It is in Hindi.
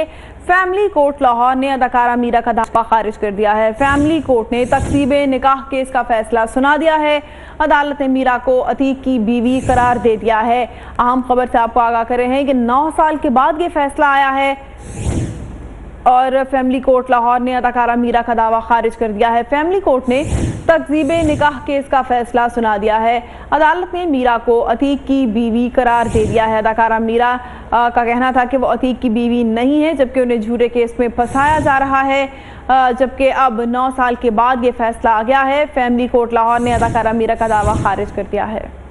फैमिली कोर्ट लाहौर ने अदाकारा मीरा का दावा खारिज कर दिया है। फैमिली कोर्ट ने तकसीब निकाह केस का फैसला सुना दिया है। अदालत ने मीरा को अतीक की बीवी करार दे दिया है। अहम खबर से आपको आगाह कर रहे हैं कि नौ साल के बाद ये फैसला आया है। और फैमिली कोर्ट लाहौर ने अदाकारा मीरा का दावा खारिज कर दिया है। फैमिली कोर्ट ने तकजीब निकाह केस का फैसला सुना दिया है। अदालत ने मीरा को अतीक की बीवी करार दे दिया है। अदाकारा मीरा का कहना था कि वो अतीक की बीवी नहीं है, जबकि उन्हें झूठे केस में फंसाया जा रहा है। जबकि अब नौ साल के बाद ये फैसला आ गया है। फैमिली कोर्ट लाहौर ने अदाकारा मीरा का दावा खारिज कर दिया है।